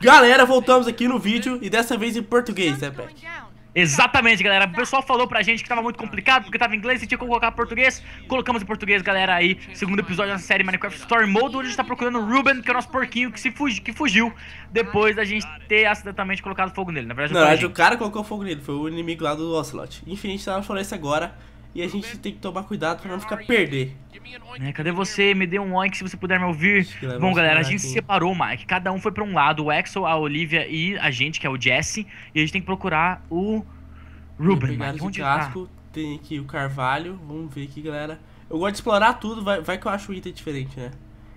Galera, voltamos aqui no vídeo e dessa vez em português, né, Peck? Exatamente, galera. O pessoal falou pra gente que tava muito complicado porque tava em inglês e tinha que colocar português. Colocamos em português, galera, aí. Segundo episódio da série Minecraft Story Mode, onde a gente tá procurando o Ruben, que é o nosso porquinho que, se fugi, que fugiu depois da gente ter acidentalmente colocado fogo nele. Na verdade, Na o cara colocou fogo nele, foi o inimigo lá do Ocelot. Enfim, a gente tá na floresta agora e a gente tem que tomar cuidado pra não ficar perder. Né, Cadê você? Me dê um oink se você puder me ouvir. Bom, galera, a gente se separou, Mike. Cada um foi pra um lado, o Axel, a Olivia e a gente, que é o Jesse. E a gente tem que procurar o Ruben, Mike. de Onde tá? casco, tem aqui o carvalho, vamos ver aqui, galera. Eu gosto de explorar tudo, vai, vai que eu acho um item diferente, né?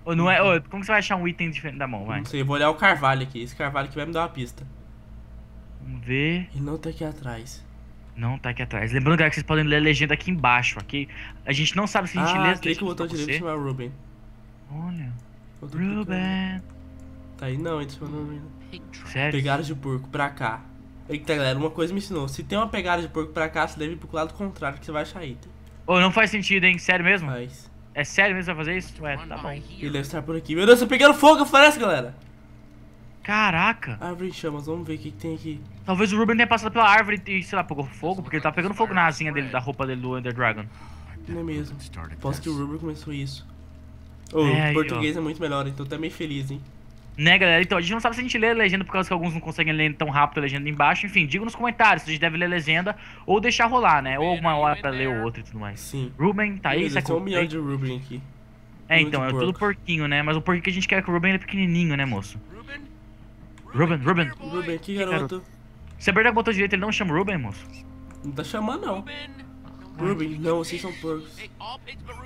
Ô, não é, ô, como que você vai achar um item diferente da mão, vai? Não sei, eu vou olhar o carvalho aqui, esse carvalho aqui vai me dar uma pista. Vamos ver. Ele não tá aqui atrás. Não, tá aqui atrás. Lembrando, galera, que vocês podem ler a legenda aqui embaixo, ok? A gente não sabe se a gente lê Ah, clica o botão direito e você. chama Ruben. Olha. Ruben. Tá aí não, ele chama Ruben. Sério? Pegada de porco pra cá. Eita, galera, uma coisa me ensinou. Se tem uma pegada de porco pra cá, você deve ir pro lado contrário que você vai achar item. Ô, não faz sentido, hein? Sério mesmo? Mas... É sério mesmo que vai fazer isso? Ué, tá bom. Ele deve estar por aqui. Meu Deus, tô pegando fogo a floresta, galera. Caraca. Árvore em chamas, vamos ver o que, que tem aqui. Talvez o Ruben tenha passado pela árvore e, sei lá, pegou fogo, porque ele tá pegando fogo na asinha dele, da roupa dele do Ender Dragon. Não é mesmo. Posso que o Ruber começou isso. Ô, É, o português é muito melhor, então tá meio feliz, hein? Né, galera? Então, a gente não sabe se a gente lê a legenda por causa que alguns não conseguem ler tão rápido a legenda embaixo. Enfim, diga nos comentários se a gente deve ler a legenda ou deixar rolar, né? Ou uma hora pra ler o outro e tudo mais. Sim. Ruben, tá aí, você tem um milhão de Ruben aqui. É, então, é tudo porquinho, né? Mas o porquinho que a gente quer é que o Ruben ele é pequenininho, né, moço? Ruben, Ruben. Ruben aqui, garoto. Se apertar o botão direito, ele não chama Ruben, moço? Não tá chamando, não. Ruben, não, vocês são porcos.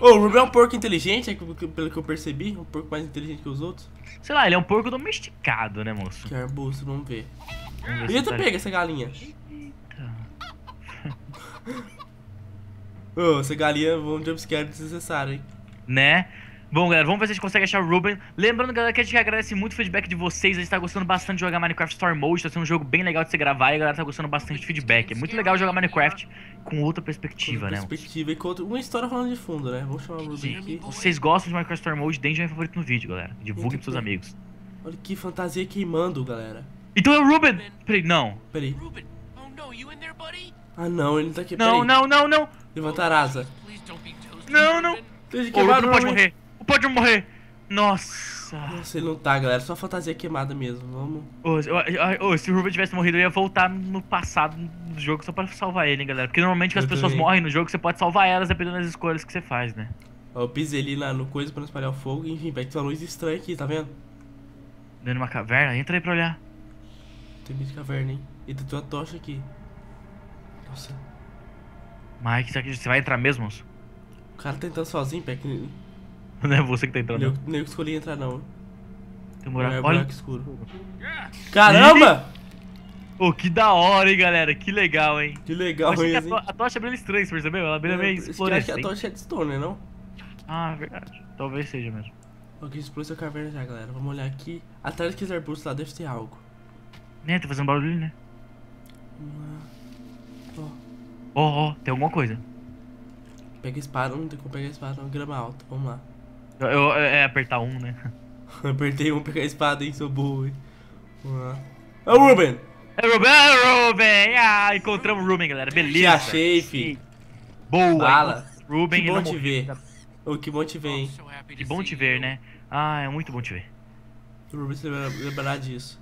Ô, o Ruben é um porco inteligente, é pelo que eu percebi. Um porco mais inteligente que os outros. Sei lá, ele é um porco domesticado, né, moço? Que arbusto, vamos ver. Vamos ver Eita, tá- pega essa galinha. Ô, essa galinha, vamos jumpscare desnecessário, hein? Né? Bom, galera, vamos ver se a gente consegue achar o Ruben. Lembrando, galera, que a gente agradece muito o feedback de vocês. A gente tá gostando bastante de jogar Minecraft Story Mode. Tá sendo um jogo bem legal de se gravar e a galera tá gostando bastante de feedback. É muito legal jogar Minecraft com outra perspectiva, né? Perspectiva e com outra- uma história rolando de fundo, né? Vamos chamar o Ruben aqui. Vocês gostam de Minecraft Story Mode, deem joinha favorito no vídeo, galera. Divulguem pros seus amigos. Olha que fantasia queimando, galera. Então é o Ruben! Peraí, não. Peraí. Ruben, oh no, you in there, buddy? Ah, não, ele não tá aqui. Não, Peraí. não, não, não. Levantar a asa. Não, não. Ruben. Tem de O Ruben pode morrer. Pode morrer. Nossa. Nossa, ele não tá, galera. Só fantasia queimada mesmo. Vamos. Ô, ô, ô, se o Ruben tivesse morrido, eu ia voltar no passado do jogo só pra salvar ele, hein, galera. Porque normalmente quando as pessoas também. morrem no jogo, você pode salvar elas dependendo das escolhas que você faz, né? Ó, eu pisei ali na, no coisa pra não espalhar o fogo. Enfim, pega uma luz estranha aqui, tá vendo? Dentro de uma caverna, entra aí pra olhar. Tem bicho de caverna, hein? E tem uma tocha aqui. Nossa. Mike, será que você vai entrar mesmo? O cara tá entrando sozinho, Peck. Não é você que tá entrando. eu, eu escolhi entrar, não. Tem um Não é buraco. Olha. buraco escuro. Caramba! Ô, que da hora, hein, galera. Que legal, hein. Que legal que a, to hein? a tocha brilha estranha, você percebeu? Ela brilha meio cara aqui é a explorescente. tocha é de stone, né, não? Ah, verdade. Talvez seja mesmo. Ok, explodiu a caverna já, galera. Vamos olhar aqui. Atrás daqueles arbustos lá deve ter algo. Né, tá fazendo barulho, né? Vamos lá. Ó, Ó, ó, tem alguma coisa. pega a espada. Não tem como pegar a espada, não. Grama alta. Vamos lá. Eu, eu- é apertar um, né? Apertei um pegar a espada, hein? Sou burro, hein? Vamos lá. Ô, Ruben! É o Ruben, é o Ruben! Ah, encontramos o Ruben, galera. Beleza. Te achei, fi. Boa. Fala. o Ruben, Que bom te ver. Ô, que bom te ver, hein? Que bom te ver, né? Ah, é muito bom te ver. O Ruben se lembra- lembrará disso.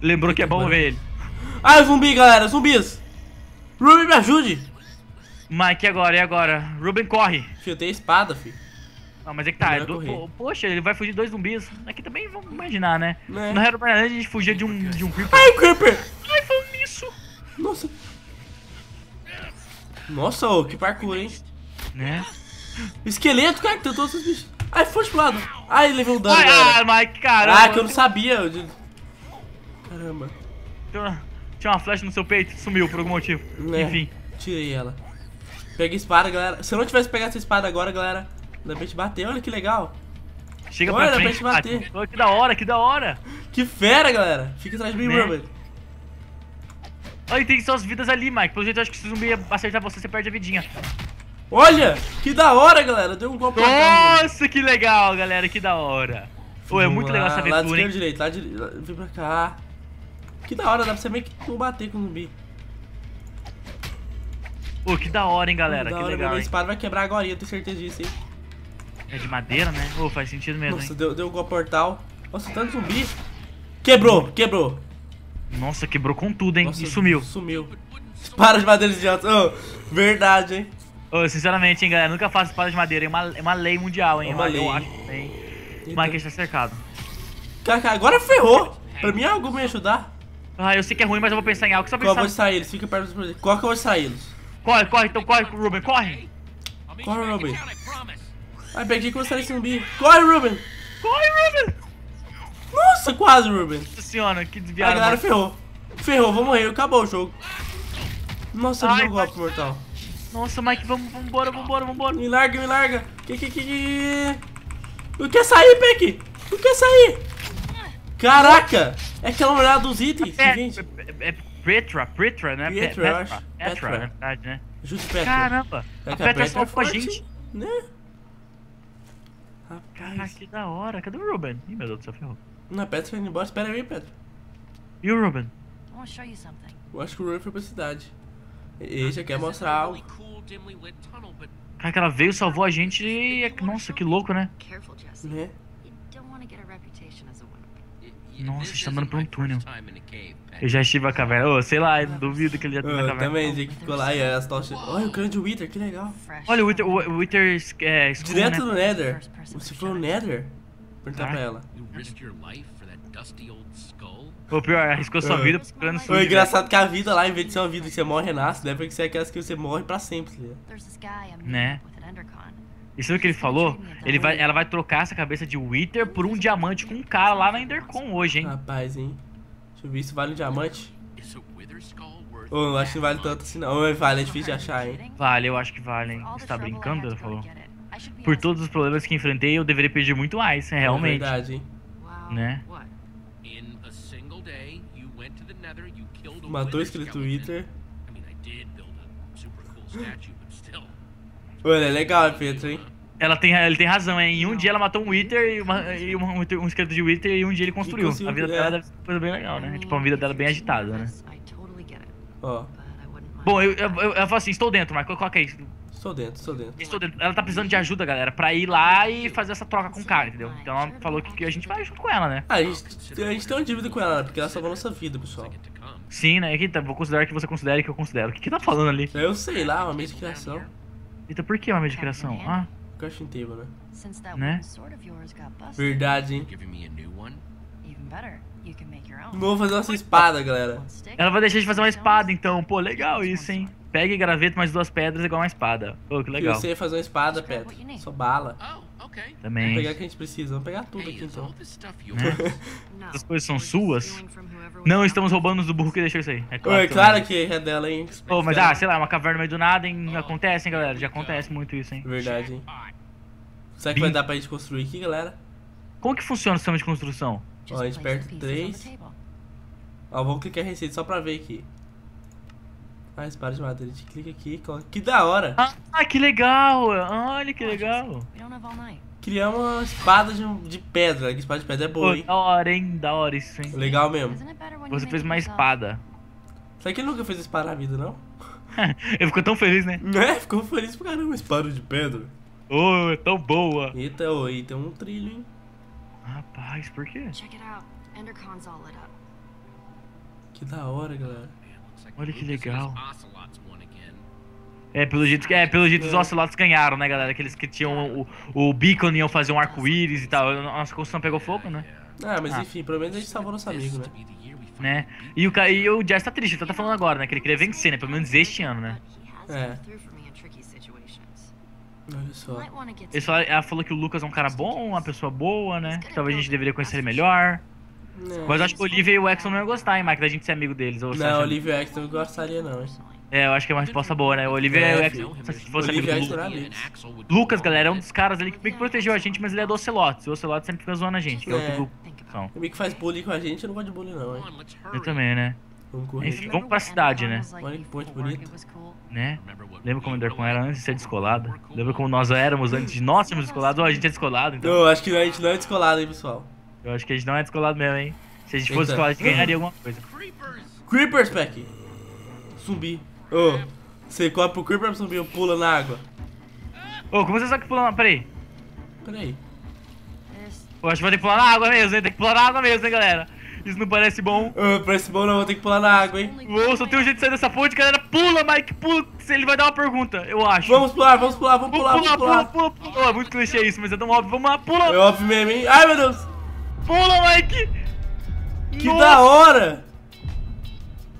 Lembrou que é bom ver ele. Ah, zumbi, galera! Zumbis! Ruben, me ajude! Mike, e agora? E agora? Ruben corre. Fio, eu tenho espada, fi. Ah, mas é que tá. É do- poxa, ele vai fugir de dois zumbis. Aqui também vamos imaginar, né? Né? No Hero Island a gente fugia de um, de um creeper. Ai, Creeper! Ai, falando nisso. Nossa! Nossa, ô, que parkour, hein? Né? Esqueleto, cara, que tem todos os bichos. Ai, foi pro lado. Ai, levei um dano, Ai, ah, Mike, caramba. Ah, que eu não sabia. Caramba. Tinha uma- flecha no seu peito, sumiu por algum motivo. Né? Enfim. Tirei ela. Pega a espada, galera. Se eu não tivesse pegado essa espada agora, galera, dá pra gente bater. Olha que legal. Chega Olha, pra dá pra frente, gente bater. Olha que da hora, que da hora. Que fera, galera. Fica atrás de mim, Né? Olha, tem suas vidas ali, Mike. Pelo jeito, eu acho que se o zumbi acertar você, você perde a vidinha. Olha, que da hora, galera. Deu um golpe Nossa, que legal, galera. Que da hora. Pô, é muito lá, legal essa aventura, esquerdo, hein? direito. Lado direito. Vem pra cá. Que da hora, dá pra você meio que combater com o zumbi. Pô, que da hora, hein, galera. da Que hora, legal, minha espada vai quebrar agora, eu tenho certeza disso, hein. É de madeira, né? Ô, faz sentido mesmo, Nossa, hein. deu, deu igual portal. Nossa, tanto zumbi. Quebrou, quebrou. Nossa, quebrou com tudo, hein. Nossa, E sumiu. Sumiu. Espada de madeira idiota. Oh, verdade, hein. Ô, sinceramente, hein, galera. Nunca faço espada de madeira. É uma, é uma lei mundial, hein. É uma eu, eu lei. acho também. Mas que a gente tá cercado. Caraca, agora ferrou. Pra mim algo me ajudar. Ah, eu sei que é ruim, mas eu vou pensar em algo. Só Qual eu vou pensar. distrair eles? Fica perto dos. Qual que eu vou distrair eles? Corre, corre, então corre, Ruben, corre. Corre, sure Ai, eu vou distrair esse zumbi. Corre, Ruben. Corre, Ruben. Nossa, quase, Ruben. Nossa senhora, que A desviado. galera mano. ferrou. Ferrou, vou morrer. Acabou o jogo. Nossa, Ai, meu golpe mortal. Nossa, Mike, vamos, vambora, vambora, vambora. Me larga, me larga. Que, que, que, que... Não quer sair, Peck. Não quer sair. Caraca. É aquela mulher dos itens. É, vende. é, é Petra, Petra, né? Pe- Petra, eu acho. Petra, Petra. na verdade, né? Justo Petra. Caramba, É a que Petra é salvou a forte, gente. Né? Caraca, Rapaz. que da hora. Cadê o Ruben? Ih, meu Deus do céu, ferrou. Não, a Petra foi indo embora. Espera aí, Petra. E o Ruben? Eu acho que o Ruben foi pra cidade. Ele já quer mostrar algo. but Caraca, ela veio, salvou a gente e... Nossa, que louco, né? Né? Nossa, tá andando por um túnel. Eu já estive na caverna. Ô, sei lá, duvido que ele já teve na Eu caverna. também, Jake ficou lá e as tochas. Olha o crânio de Wither, que legal. Olha, o Wither, o Wither é, School, Direto né? do Nether. Você to foi no show. Nether? Perguntar pra Ah. ela. You risked your life for that dusty old skull? O pior, arriscou sua É. vida procurando Foi sujo. engraçado que a vida lá, em vez de ser uma vida que você morre e renasce, deve ser aquelas que você morre pra sempre. I'm Né? E sabe o que ele falou? Ele vai, ela vai trocar essa cabeça de Wither por um diamante com um cara lá na Endercon hoje, hein? Rapaz, hein? Deixa eu ver se vale um diamante. Ô, eu acho que vale tanto assim não. Ô, vale, é difícil de achar, hein? Vale, eu acho que vale, hein? Você tá brincando? Ela falou. Por todos os problemas que enfrentei, eu deveria pedir muito mais, é, É realmente. verdade, hein? Né? Matou o wither a ele é legal, Pedro, hein? Ela tem, ele tem razão, hein? Em um dia ela matou um Wither e, uma, e uma- um, esqueleto de Wither e um dia ele construiu. A vida é. dela deve ser uma coisa bem legal, né? Tipo, a vida dela bem agitada, né? Ó, mind. Bom, eu, eu, eu, eu falo assim, estou dentro, Michael, coloca aí. estou dentro, estou dentro. Estou dentro. Ela tá precisando de ajuda, galera, pra ir lá e fazer essa troca com o cara, entendeu? Então ela falou que, a gente vai junto com ela, né? Ah, a gente, a gente tem uma dívida com ela, porque ela salvou nossa vida, pessoal. Sim, né? Eita, vou considerar que você considere que eu considero. O que que tá falando ali? Eu sei lá, uma mesa de criação. Eita, por que uma de criação? Ah, Crafting table, né? Since that Né? one sword of yours got busted, Verdade, hein? Vou fazer nossa espada, galera. Ela vai deixar de fazer uma espada, então. Pô, legal isso, hein? Pegue graveto mais duas pedras igual uma espada. Pô, que Eu legal. sei fazer uma espada, Pedro. Só bala. Oh, okay. Vamos Também. pegar o que a gente precisa, vamos pegar tudo aqui então. Né? Essas coisas são suas? Não, estamos roubando do burro que deixou isso aí. É claro. é que claro que é dela, hein? Ô, mas ah, sei lá, uma caverna no meio do nada, hein? Acontece, hein, galera? Já acontece muito isso, hein? Verdade, hein? Será que vai dar pra gente construir aqui, galera? Como que funciona o sistema de construção? Ó, a gente aperta the pieces on the três. table. Ó, vamos clicar em receita só pra ver aqui. Ah, espada de madeira. A gente clica aqui, coloca. Que da hora! Ah, que legal! Olha que legal! Criamos uma espada de, de pedra. Que espada de pedra é boa, Pô, hein? da hora, hein? Da hora isso, hein? Legal mesmo. Você fez uma espada. Será que ele nunca fez espada na vida, não? Eu fico tão feliz, né? Né? Ficou feliz por caramba, espada de pedra. Ô, é tão boa! Eita, ô, e tem um trilho, hein? Rapaz, por quê? Check it out. Endercon's all lit up. Que da hora, galera. Olha que legal. É, pelo jeito, é, pelo jeito os Ocelots ganharam, né, galera? Aqueles que tinham o, o Beacon iam fazer um arco-íris e tal. Nossa construção pegou fogo, né? Ah, mas Ah. enfim, pelo menos a gente salvou nosso amigo, né? Né? E o, e o Jazz tá triste, ele tá falando agora, né? Que ele queria vencer, né? Pelo menos este ano, né? É. Olha só. Ele só, ela falou que o Lucas é um cara bom, uma pessoa boa, né? Que talvez a gente deveria conhecer ele melhor. Não, Mas eu acho que o Olivia e o Exxon não iam gostar, hein, Mike, da gente ser amigo deles. Ou não acha- Olivia Exton não gostaria, não, hein? personally. É, eu acho que é uma resposta boa, né? O Olivia É, e o. Exxon, se fosse amigo Olivia do Exton Lucas. Lucas, do galera, é um dos caras ali que meio que protegeu a gente, mas ele é do Ocelotes. O Ocelotes sempre fica zoando a gente, que é É. outro grupo. São. O amigo que faz bullying com a gente, eu não gosto de bullying, não, hein? Eu também, né? Vamos correr. Enfim, então. vamos pra cidade, né? Olha que ponte bonita. Né? Lembra como o Endercon era antes de ser descolado? Lembra como nós éramos antes de nós sermos descolados? Ou a gente é descolado, então? Não, acho que a gente não é descolado, hein, pessoal. Eu acho que a gente não é descolado mesmo, hein? Se a gente Eita. fosse descolado, a gente ganharia alguma coisa. Creeper! Creeper, Spec. Zumbi. Ô, você corre pro Creeper ou pro zumbi pula na água? Ô, como você sabe que pula na... Peraí. Peraí. Eu acho que vai ter que pular na água mesmo, hein? Tem que pular na água mesmo, hein, galera? Isso não parece bom. Parece bom não, vou ter que pular na água, hein? Ô, só tem um jeito de sair dessa ponte, galera. Pula, Mike, pula. Ele vai dar uma pergunta, eu acho. Vamos pular, vamos pular, vamos pular, Pula, vamos pula, pular. pula, pula. Ô, é muito clichê isso, mas é tão óbvio. Vamos lá, pula. É óbvio mesmo, hein? Ai, meu Deus. Pula, Mike. Que Nossa, da hora.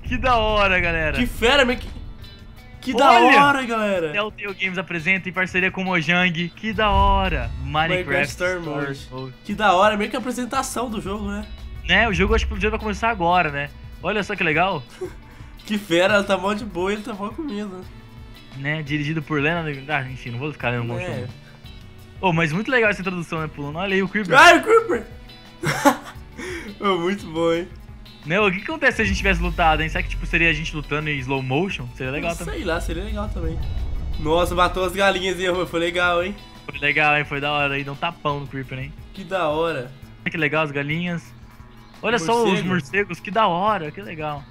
Que da hora, galera. Que fera, meu. Que, que da hora, galera. Telltale Games apresenta em parceria com o Mojang. Que da hora. Minecraft. Mode. Que da hora, meio que a apresentação do jogo, né? Né, o jogo acho que o jogo vai começar agora, né? Olha só que legal. Que fera, ela tá mó de boa e ele tá mó comigo. Né, dirigido por Leonard... Ah, enfim, não vou ficar lendo um monte. É. Oh, mas muito legal essa introdução, né, pulando. Olha aí o Creeper. Ai, o Creeper! Muito bom, hein? Né, o que acontece se a gente tivesse lutado, hein? Será que tipo, seria a gente lutando em slow motion? Seria legal também. Sei lá, seria legal também. Nossa, matou as galinhas, hein? Foi legal, hein? Foi legal, hein? Foi da hora aí, deu um tapão no Creeper, hein? Que da hora. Que legal as galinhas. Olha só os Morcego. morcegos, que da hora, que legal.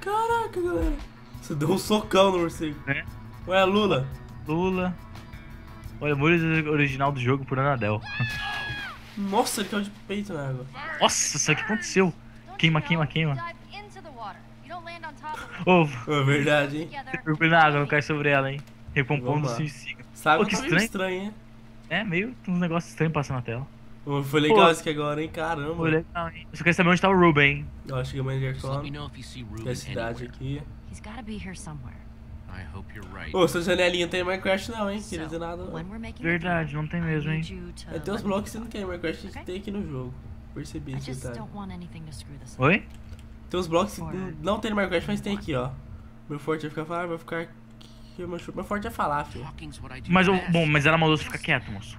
Caraca, galera. Você deu um socão no morcego. É. Ué, Lula. Lula. Olha, música original do jogo por Anadel. Nossa, ele caiu de peito na água. Nossa, isso aqui aconteceu. Queima, queima, queima. Ô, É verdade, hein? Creeper na água, não cai sobre ela, hein? Recompondo lá. suicídio. Sabe Pô, que que estranho. estranho. hein? É, meio uns negócios estranhos passando na tela. Ô, Foi legal Pô. isso aqui agora, hein? Caramba. Pô, legal, hein? Eu só quero saber onde tá o Ruben, hein? Ó, chegamos em Que é a cidade aqui. he's gotta be here somewhere. Ô, essa janelinha tem Minecraft não, hein? Queria dizer nada. não. Verdade, não tem mesmo, hein? É, tem me blocos que não tem Minecraft que tem aqui no jogo. Percebi esse detalhe. Oi? Tem uns blocos que não- não tem no Minecraft, mas tem aqui, ó. Meu forte vai ficar falar, vai ficar aqui. Meu, meu forte é falar, filho. Mas, o, best. bom, mas ela mandou você ficar quieto, moço.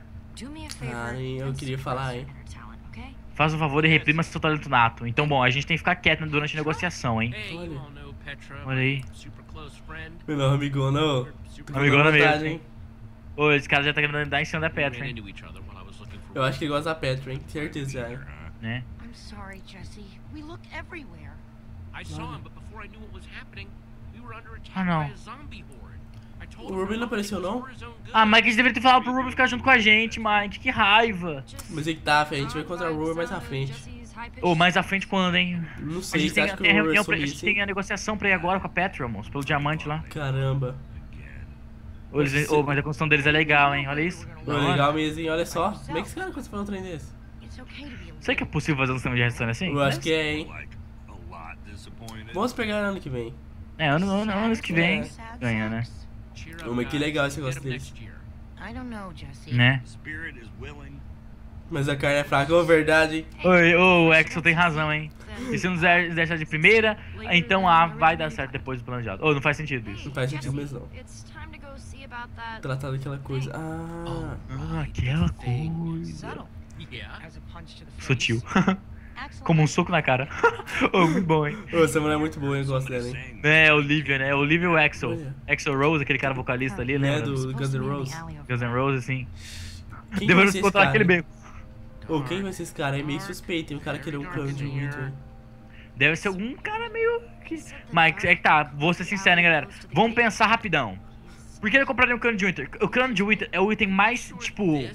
Ah, eu queria falar, hein. Faz um favor e reprima seu talento nato. Então, bom, a gente tem que ficar quieto durante a negociação, hein? Olha. Olha aí. my super close friend. Meu não, amigona, ô. Super Amigona mesmo, hein? Ô, esse cara já tá querendo dar em cima da Petra, hein? Eu acho que ele gosta da Petra, hein? Certeza já, hein? Né? I'm sorry, Jesse. We look everywhere. I saw him, but before I knew what was happening, we were under attack Ah, não. by a zombie horde. O to não apareceu, não? Ah, Mike, a gente deveria ter falado pro Ruben ficar junto com a gente, Mike. Que raiva. Mas aí que tá, a gente vai encontrar o Ruber mais à frente. Ô, mais à frente quando, hein? Não A sei, gente você tem, tem a reunião pra, a gente tem a negociação pra ir agora com a Petra, moço, pelo diamante lá. Caramba. Ô, eles, ô, mas a construção deles é legal, hein? Olha isso. Pô, legal mesmo, hein? Olha só. Como é que esse cara consegue fazer um trem desse? Será que é possível fazer um sistema de redstone assim? Eu acho que é, hein? Vamos pegar ano que vem. É, ano, ano, anos que vem Sad ganha, né? mas que legal esse negócio deles. Né? Mas a carne é fraca, ô, verdade, hein? Oi, ô, o Exo tem razão, hein? E se não der, deixar de primeira, então A vai dar certo depois do planejado. Ô, não faz sentido isso. Não faz sentido mesmo, não. Tratar daquela coisa. Ah. Ah, aquela coisa. Sutil. Como um soco na cara. Ô, muito bom, hein? Ô, essa mulher é muito boa, eu gosto dela, hein? Saying É, Olivia, né? Olivia e o Exo. Olha. Exo Rose, aquele cara vocalista ali, Né, lembra? do Guns N' Roses. Guns N'. Roses, assim. Vai Devemos esse botar aquele beco. Ô, quem vai ser esse cara? É meio suspeito, hein? O cara querer um clone de Winter. Deve ser algum cara meio que... Mas é que tá, vou ser sincero, hein, galera. Vamos pensar rapidão. Por que ele compraria um crânio de Winter? O crânio de Winter é o item mais, tipo,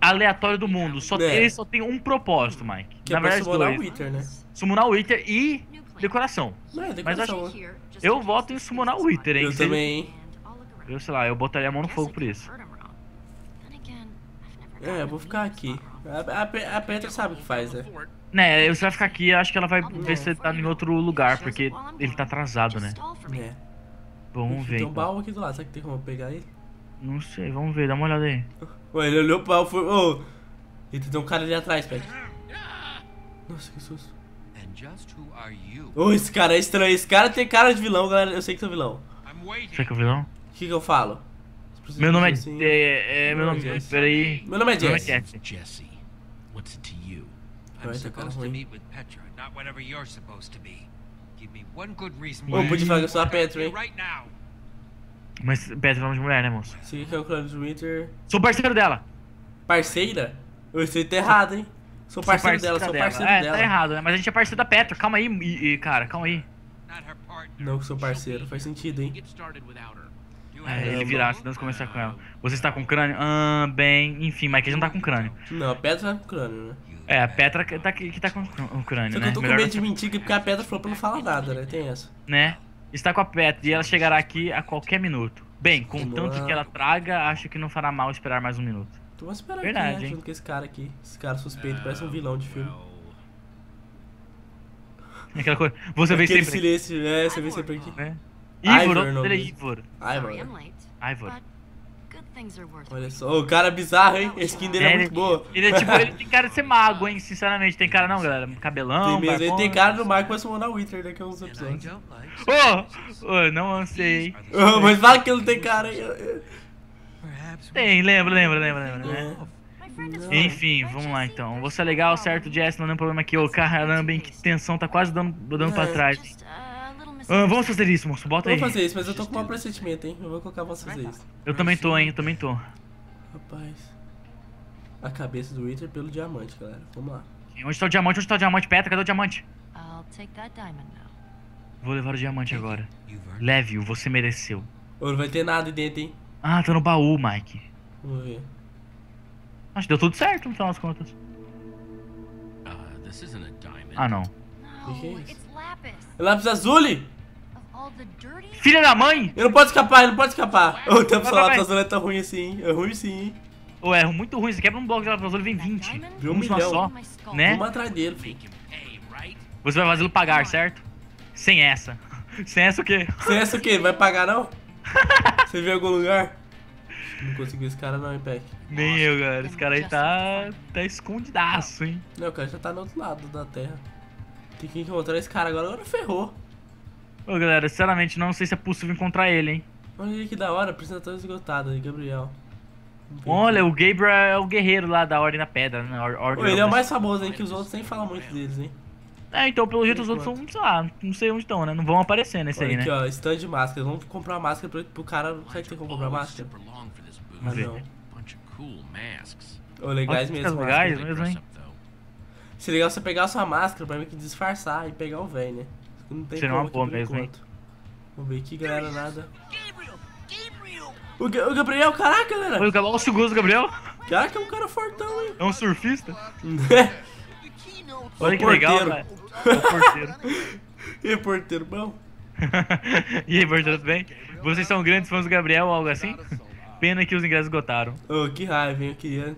aleatório do mundo. Só, É. Ele só tem um propósito, Mike. Que Na é verdade, summonar o dois. Wither, né? Summonar o Wither e decoração. Não é, Mas decoração. acho- né? Eu voto em summonar o Wither, hein? Eu também, hein? Eu sei lá, eu botaria a mão no fogo por isso. É, eu vou ficar aqui. A, a, a Petra sabe o que faz, né? Né, você vai ficar aqui, acho que ela vai ver se tá em outro lugar, porque ele tá atrasado, né? É. Vamos ver. Tem um então. baú aqui do lado, será que tem como pegar ele? Não sei, vamos ver, dá uma olhada aí. Ué, ele olhou pro baú e foi. Ô! Eita, tem um cara ali atrás, Pet. Nossa, que susto. Ô, esse cara é estranho. Esse cara tem cara de vilão, galera. Eu sei que é vilão. Será que é o vilão? O que, que eu falo? Meu nome é. Assim. É, é meu nome. Jesse. Peraí. Meu nome é Meu nome é Jesse. Jesse. What's it to you? I'm supposed to meet with Petra, not whatever you're supposed to be. Give me one good reason Ô, podia falar que eu sou a Petra, hein? Right now. Mas Petra é nome de mulher, né, moço? Esse aqui é o clã de Winter. Sou parceiro dela. Parceira? Isso aí tá errado, hein? Sou parceiro dela, sou parceiro é, dela. tá errado, né? Mas a gente é parceiro da Petra. Calma aí, cara, calma aí. Não com seu parceiro. Faz sentido, hein? É, ele Caramba. virar, se Deus começar com ela. Você está com crânio? Ah, bem. Enfim, Mike não tá com crânio. Não, a pedra tá com crânio, né? É, a Petra que tá, que tá com o crânio, Só que né? eu tô com Melhor medo de mentir, porque a pedra falou pra não falar nada, né? Tem essa. né? Está com a Petra e ela chegará aqui a qualquer minuto. Bem, contanto lá. que ela traga, acho que não fará mal esperar mais um minuto. Então vamos esperar Verdade, aqui, né? Junto com esse cara aqui. Esse cara suspeito, parece um vilão de filme. Aquela coisa. Você vê sempre. silêncio, é, você vê sempre aqui. Né? Ivor, Ivor, o não nome dele é. Ivor. Ivor. Worth Olha só, o cara é bizarro, hein? A skin dele é, É, muito boa. Ele é tipo, ele tem cara de ser mago, hein? Sinceramente, tem cara não, galera. Cabelão, Tem mesmo, ele tem cara do Marco vai summonar o Wither daqui a uns And I episódios. Ô, ô, não ansei. are the Oh, mas fala que ele tem cara, hein? Tem, lembra, lembra, lembra, lembra. É. Is Enfim, vamos lá então. Você é legal, certo, Jess? Não tem problema aqui. Ô, caramba, hein? Que tensão, tá quase dando, dando pra É. trás. just a little Ah, vamos fazer isso, moço. Bota aí. Vamos fazer isso, mas eu tô com mau pressentimento, hein? Eu vou colocar você fazer isso. Eu também tô, hein? Eu também tô. Rapaz. A cabeça do Wither pelo diamante, galera. Vamos lá. Onde tá o diamante? Onde tá o diamante? Petra, cadê o diamante? I'll take that diamond now. Vou levar o diamante agora. Leve-o, você mereceu. Ô, não vai ter nada aí dentro, hein? Ah, tá no baú, Mike. Vamos ver. Acho que deu tudo certo no final das contas. Uh, this isn't a diamond. Ah, não. Que é lapis. É lápis azul! Filha da mãe! Ele não pode escapar, ele não pode escapar. O tempo lápis vai. azul é tão ruim assim, hein? É ruim sim, hein? Ô, é muito ruim. Você quebra um bloco de azul e vem 20. Viu um Uma milhão. só, né? Vamos atrás dele, filho. Você vai fazê-lo pagar, certo? Sem essa. Sem essa o quê? É essa o quê? Vai pagar não? Você viu em algum lugar? Não conseguiu esse cara não, hein, Peck? Nem eu, galera. Esse cara aí tá. tá escondidaço, hein? Não, o cara já tá no outro lado da terra. Tem que encontrar esse cara agora, agora ferrou. Ô, galera, sinceramente, não sei se é possível encontrar ele, hein? Olha que da hora, apresentação esgotada aí, Gabriel. Vamos Olha, aqui. o Gabriel é o guerreiro lá da Ordem da Pedra, né? Or- Ô, ele é o mais famoso aí, que os outros nem falam muito deles, hein? É, então, pelo jeito, os outros são, sei lá, não sei onde estão, né? Não vão aparecer nesse aí, Olha né? aqui, ó, stand de máscara. Vamos comprar uma máscara pro, pro cara. Será que tem como comprar máscara? Ah, ver. Ô, legais Olha, mesmo. legais, máscara. mesmo, hein? Seria legal você pegar a sua máscara pra meio que disfarçar e pegar o velho, né? Não tem Seria uma boa por mesmo, hein? enquanto. Vamos ver aqui, galera, nada. Gabriel! Gabriel! O, o Gabriel, caraca, Olha, galera! o Gabriel, olha o segundo do Gabriel. Caraca, é um cara fortão, hein? É um surfista. Né? Olha que legal, porteiro. cara. É porteiro. E porteiro bom? e aí, porteiro, tudo bem? Vocês são grandes fãs do Gabriel ou algo assim? Pena que os ingressos esgotaram. Ô, que raiva, hein? Eu queria.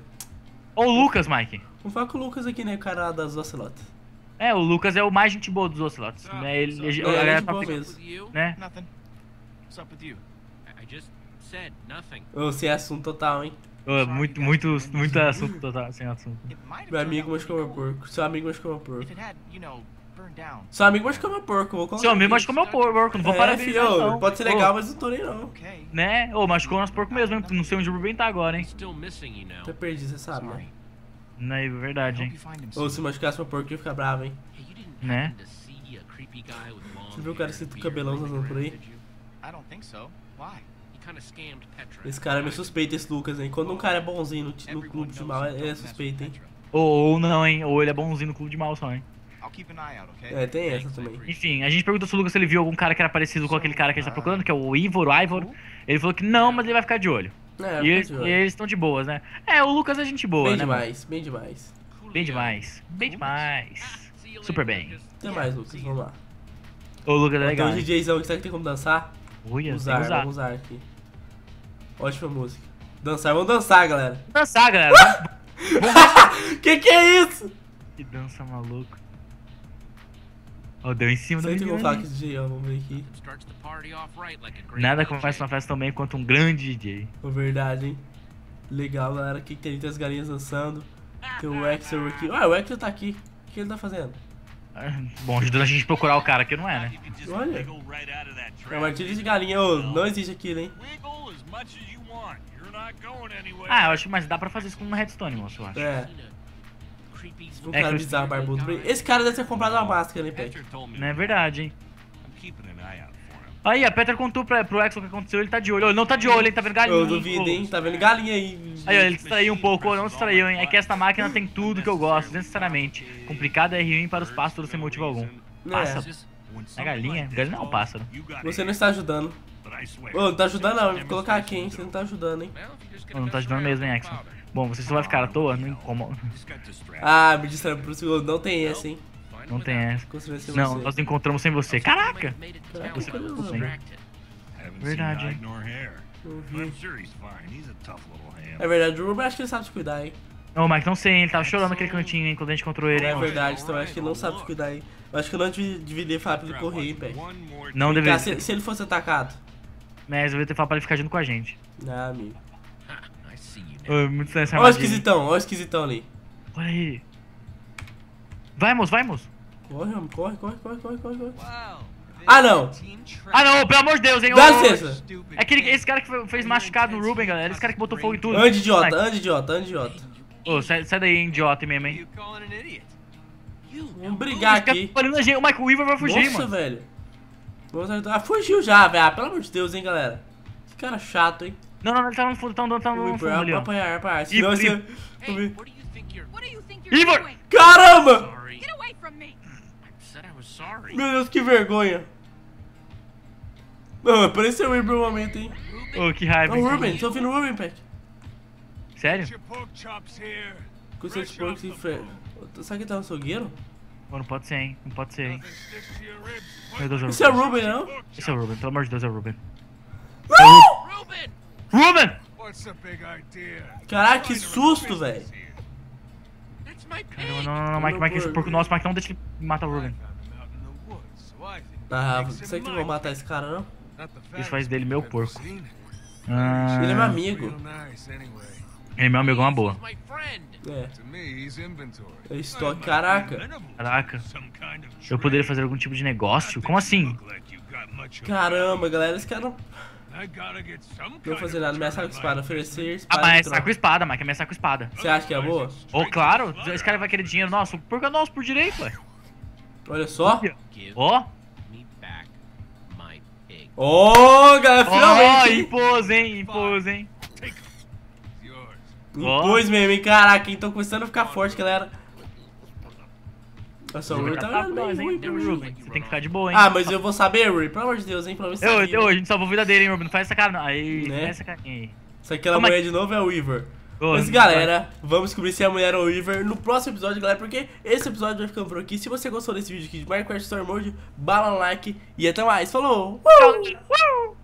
Ou o Lucas, Mike. Vamos falar com o Lucas aqui, né? O cara das ocelotes. É, o Lucas é o mais gente boa dos Ocelotes. Né? Ele, ele, a Ele é tá né? Ô, sem assunto total, hein? Ô, muito, muito, muito assunto total, sem assunto. Meu amigo machucou meu porco. Seu amigo machucou meu porco. Seu amigo machucou meu porco, vou colocar. Seu amigo machucou meu porco, não vou É, parabenizar filho, não. pode ser legal, mas não tô nem não. Né? Ô, machucou nosso porco mesmo, hein? Não sei onde o Ruben tá agora, hein? Still missing, you know. Até perdi, você sabe, né? Não é I verdade, hein? Ou se machucasse eu ia ficar bravo, hein? Né? Você viu o cara escrito cabelão andando por aí? Esse cara é meio suspeito, esse Lucas, hein? Quando um cara é bonzinho no, no clube de mal, ele é suspeito, hein? Ou, ou não, hein? Ou ele é bonzinho no clube de mal só, hein? É, tem essa também. Enfim, a gente perguntou se o Lucas se ele viu algum cara que era parecido com aquele cara que a gente tá procurando, que é o Ivor, o Ivor. Ele falou que não, mas ele vai ficar de olho. É, E eles e eles estão de boas, né? É, o Lucas é gente boa, Bem né? mano? demais, bem demais. Bem demais. Bem demais. Super bem. Tem mais, Lucas, vamos lá. O Lucas é Tem legal. um hein? DJzão que será que tem como dançar? Ui, eu sei Usar, usar. vamos usar aqui. Ótima música. Dançar, vamos dançar, galera. Dançar, galera. que que é isso? que dança maluco. Ó, deu em cima do que menino aqui. Great Nada começa uma festa tão bem quanto um grande DJ. É verdade, hein? Legal, galera. Aqui tem, as galinhas dançando. Tem o Exer aqui. Ah, o Exer tá aqui. O que ele tá fazendo? Ah, Bom, ajudando a gente a procurar o cara que não é, né? Olha. É uma tira de galinha. Ô, não existe aquilo, hein? Ah, eu acho, mas dá pra fazer isso com uma redstone, moço, eu acho. É. Um É, cara bizarro, barbudo. Esse cara deve ter comprado uma máscara, né, Peck? Não é verdade, hein? Aí, a Petra contou pra, pro Exo o que aconteceu, ele tá de olho. Ele não tá de olho, ele tá vendo galinha. Eu duvido, hein? Tá vendo galinha aí. Aí, ó, ele distraiu um pouco, ou não distraiu, hein? É que essa máquina tem tudo que eu gosto, necessariamente. Complicado é ruim para os pássaros sem motivo algum. Passa. É. É galinha? Galinha não é um pássaro. Você não está ajudando. Ô, não tá ajudando não, vou colocar aqui, hein? Você não tá ajudando, hein? Não, não tá ajudando mesmo, hein, Axel? Bom, você só vai ficar à toa? Não incomoda. Ah, me distrai pro segundo. Não tem essa, hein? Não tem essa. Sem Não, você. nós encontramos sem você. Caraca! Caraca, Você não? bem. Verdade, hein? É verdade, o Ruben acho que ele sabe se cuidar, hein? Não, Mike, não sei, hein? Ele tava chorando naquele cantinho, hein? Quando a gente encontrou ele, hein? É verdade, então eu acho que ele não sabe se cuidar, hein? Eu acho que eu não devia, deveria falar pra ele correr, hein, Peck? Não deveria. se, se ele fosse atacado. Mas eu devia ter falado pra ele ficar junto com a gente. Ah, amigo. I see you now. Ô, muito Olha o armadilha. esquisitão, olha o esquisitão ali. Olha aí. Vai, moço, vai, moço. Corre, homem, corre, corre, corre, corre, corre. corre. Ah, não! Ah, não, pelo amor de Deus, hein? Dá Ô, licença! É aquele, esse cara que fe- fez machucado no Ruben, galera. Esse cara que botou fogo em tudo. Ande, idiota, ande, idiota, ande, idiota. Ô, sai, sai daí, hein, idiota mesmo, hein? Vamos brigar Esse cara aqui. tá olhando a gente. O Michael Weaver vai fugir, Nossa, mano. velho. Vamos ajudar. Ah, fugiu já, velho. Ah, pelo amor de Deus, hein, galera. Esse cara é chato, hein. Não, não, ele tá no fundo, tá no, tá no fundo ali, ó. apanhar, apanhar. Senão Ivor, você... Ivor. Hey, what do you think you're What do you think you're Ivor! Caramba! sorry? Get away from me! I said I was sorry. Meu Deus, que vergonha. Não, pareceu o Ivor um momento, hein. Ô, que raiva. É o hein? Ruben, tô ouvindo o Ruben, Peck. Sério? Com seus porcos e fre... Será que tá no açougueiro? Pô, não pode ser, hein? Não pode ser, hein? Meu Deus, é o Isso é o Ruben. Ruben, não? Esse é o Ruben, pelo amor de Deus, é o Ruben. Não! Ruben! Caraca, que susto, velho. Não, não, não, não, Mike, Mike, esse porco nosso, Mike, não deixa ele matar o Ruben. Ah, será que não vão matar esse cara, não? Isso faz dele meu porco. Ah, Ele é meu amigo. ele é meu amigo, é uma boa. É. É estoque, caraca. Caraca. Eu poderia fazer algum tipo de negócio? Como assim? Caramba, galera, esse cara não... Vou fazer nada, ameaçar com espada, oferecer Ah, espada mas em é saco troca. espada, Mike, ameaçar com espada. Você acha que é boa? Ô, claro, esse cara vai querer dinheiro nosso. Porco é nosso por direito, ué. Olha só. Ó, pig. Ô, galera, ó, finalmente, hein? impôs, hein, impôs, hein. Ó. Impôs mesmo, hein? Caraca, hein? Tô começando a ficar forte, galera. Nossa, o Rui tá Tá olhando bem hein, ruim mim. Ruben. Você tem que ficar de boa, hein. Ah, mas eu vou saber, Rui. Pelo amor de Deus, hein? Pelo menos Eu, sabia. eu, a gente salvou a vida dele, hein, Ruben. Não faz essa cara, não. Aí, Né? essa carinha aí. Se aquela Ô, mas- mulher de novo é o Weaver. Mas galera, vamos descobrir se a mulher é o Weaver no próximo episódio, galera, porque esse episódio vai ficando por aqui. Se você gostou desse vídeo aqui de Minecraft Story Mode, bala no like e até mais. Falou! Uh! Tchau.